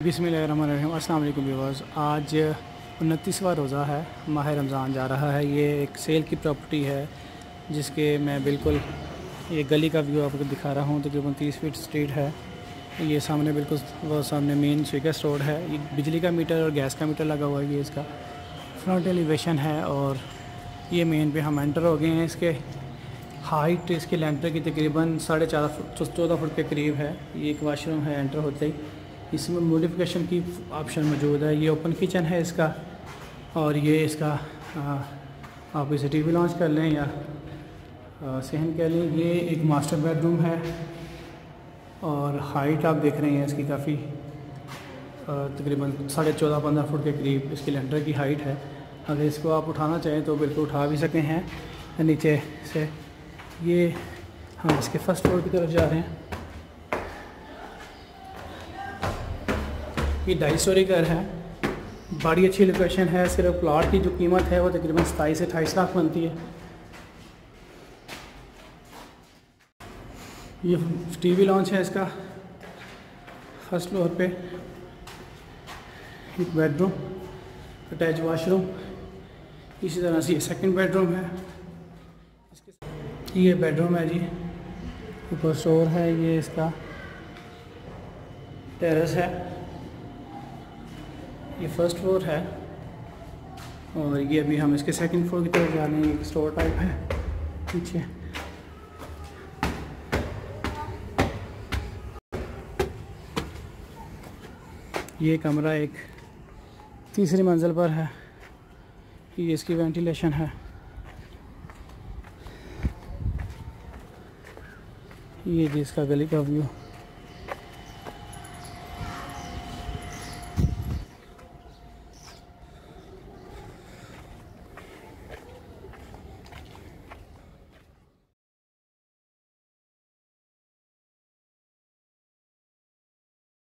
बिसमीम अल्लाम व्यूवर्स आज उनतीसवा रोज़ा है, माह रमज़ान जा रहा है। ये एक सेल की प्रॉपर्टी है, जिसके मैं बिल्कुल ये गली का व्यू आपको दिखा रहा हूँ। तकरीबन तीस फीट स्ट्रीट है। ये सामने बिल्कुल वो सामने मेन स्विगस रोड है। ये बिजली का मीटर और गैस का मीटर लगा हुआ है ये इसका। फ्रंट एलिवेशन है और ये मेन पे हम एंटर हो गए हैं। इसके हाइट, इसके लेंटर की तकरीबन साढ़े चार चौदह फुट के करीब है। ये एक वाशरूम है एंटर होते ही। इसमें मोडिफिकेशन की ऑप्शन मौजूद है। ये ओपन किचन है इसका और ये इसका आ, आप इसे टीवी लॉन्च कर लें या सहन कह लें। ये एक मास्टर बेडरूम है और हाइट आप देख रहे हैं इसकी काफ़ी तकरीबन साढ़े चौदह पंद्रह फुट के करीब इसकी लेंटर की हाइट है। अगर इसको आप उठाना चाहें तो बिल्कुल उठा भी सके हैं। नीचे से ये हम इसके फ़र्स्ट फ्लोर की तरफ़ जा रहे हैं। ये ढाई स्टोरी घर है। बड़ी अच्छी लोकेशन है, सिर्फ़ प्लाट की जो कीमत है वो तकरीबन सताईस से अठाईस लाख बनती है। ये टीवी लॉन्च है इसका फ़र्स्ट फ्लोर पे। एक बेडरूम अटैच वाशरूम इसी तरह से ये सेकंड बेडरूम है। ये बेडरूम है जी। ऊपर स्टोर है ये इसका। टेरेस है। ये फ़र्स्ट फ्लोर है और ये अभी हम इसके सेकंड फ्लोर की तरफ़ जा रहे हैं स्टोर टाइप है, पीछे। ये कमरा एक तीसरी मंजिल पर है, ये इसकी वेंटिलेशन है। ये जी इसका गली का व्यू